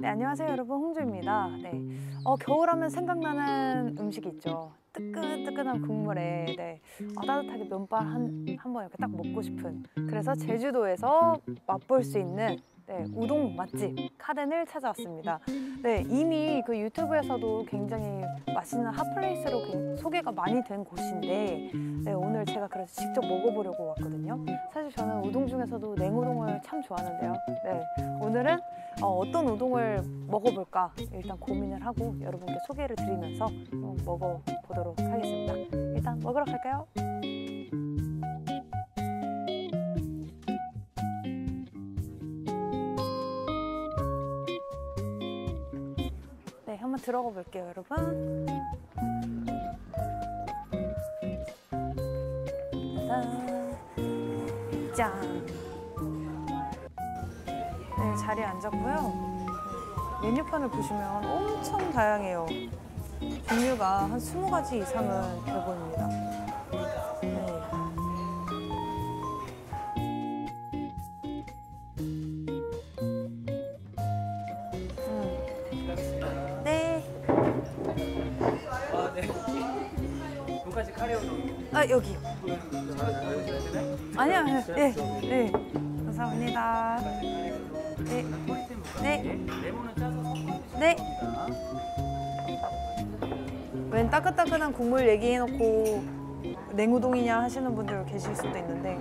네, 안녕하세요 여러분 홍주입니다. 네, 어, 겨울하면 생각나는 음식이 있죠. 뜨끈뜨끈한 국물에 네, 어, 따뜻하게 면발 한, 한 번 이렇게 딱 먹고 싶은 그래서 제주도에서 맛볼 수 있는 네, 우동 맛집 카덴을 찾아왔습니다. 네, 이미 그 유튜브에서도 굉장히 맛있는 핫플레이스로 그 소개가 많이 된 곳인데 네, 오늘 제가 그래서 직접 먹어보려고 왔거든요. 사실 저는 우동 중에서도 냉우동을 참 좋아하는데요. 네, 오늘은 어, 떤 우동을 먹어볼까 일단 고민을 하고 여러분께 소개를 드리면서 어, 먹어보도록 하겠습니다. 일단 먹으러 갈까요? 네, 한번 들어가 볼게요, 여러분. 짠. 네, 자리에 앉았고요. 메뉴판을 보시면 엄청 다양해요. 종류가 한 20가지 이상은 돼 보입니다. 네. 음. 네. 아, 네. 돈까스 카레 우동. 아, 여기. 보여주셔야 되나요? 아니요, 네. 네. 감사합니다. 네. 네. 네. 웬 따끈따끈한 국물 얘기해놓고 냉우동이냐 하시는 분들 계실 수도 있는데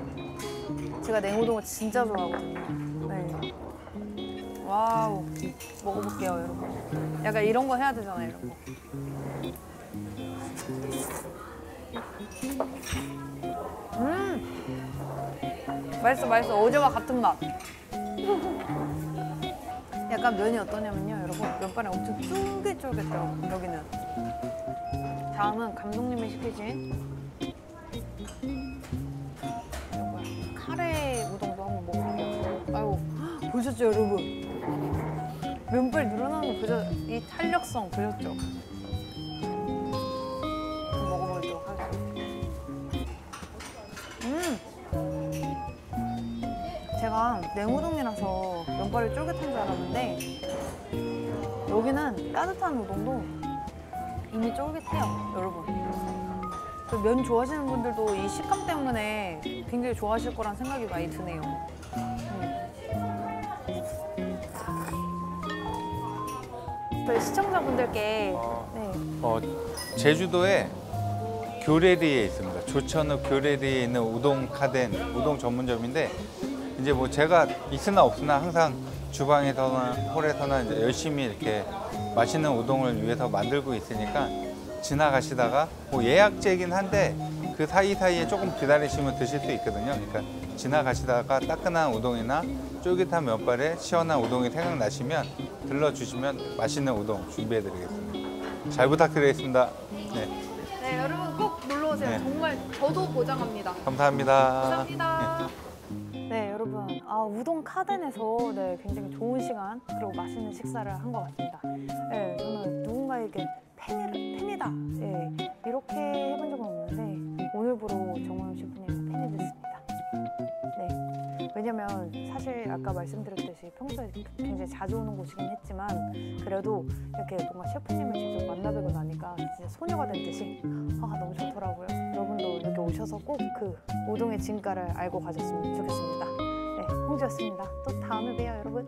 제가 냉우동을 진짜 좋아하거든요. 네. 와우. 먹어볼게요, 여러분. 약간 이런 거 해야 되잖아요, 이런 거. 음! 맛있어, 맛있어. 어제와 같은 맛. 약간 면이 어떠냐면요, 여러분. 면발이 엄청 쫄깃쫄깃해요, 여기는. 다음은 감독님이 시키신. 카레 우동도 한번 먹어볼게요. 헉, 보셨죠, 여러분? 면발 늘어나는 거 보셨, 이 탄력성 보셨죠? 먹어보도록 하겠습니다. 음! 제가 냉우동이라서 면발이 쫄깃한 줄 알았는데 여기는 따뜻한 우동도 이미 쫄깃해요, 여러분. 그면 좋아하시는 분들도 이 식감 때문에 굉장히 좋아하실 거란 생각이 많이 드네요. 음. 저희 시청자분들께 네, 어, 제주도에 교레리에 있습니다. 조천읍 교레리에 있는 우동 카덴 우동 전문점인데 이제 뭐 제가 있으나 없으나 항상 주방에서나 홀에서나 이제 열심히 이렇게 맛있는 우동을 위해서 만들고 있으니까 지나가시다가 뭐 예약제긴 한데 그 사이사이에 조금 기다리시면 드실 수 있거든요. 그러니까 지나가시다가 따끈한 우동이나 쫄깃한 면발에 시원한 우동이 생각나시면 들러주시면 맛있는 우동 준비해드리겠습니다. 잘 부탁드리겠습니다. 네, 네, 여러분 꼭 놀러 오세요. 네. 정말 저도 보장합니다. 감사합니다. 감사합니다. 네, 여러분. 아, 우동 카덴에서 네, 굉장히 좋은 시간 그리고 맛있는 식사를 한 것 같습니다. 네, 저는 누군가에게 팬이, 팬이다. 네, 이렇게 해본 적은 없는데 오늘부로 정호영 셰프님 팬이 됐습니다. 네. 왜냐면 사실 아까 말씀드렸듯이 평소에 굉장히 자주 오는 곳이긴 했지만 그래도 이렇게 뭔가 셰프님을 직접 만나뵈고 나니까 진짜 소녀가 된 듯이 아 너무 좋더라고요. 여러분도 여기 오셔서 꼭그 우동의 진가를 알고 가셨으면 좋겠습니다. 네, 홍주였습니다. 또 다음에 봬요, 여러분.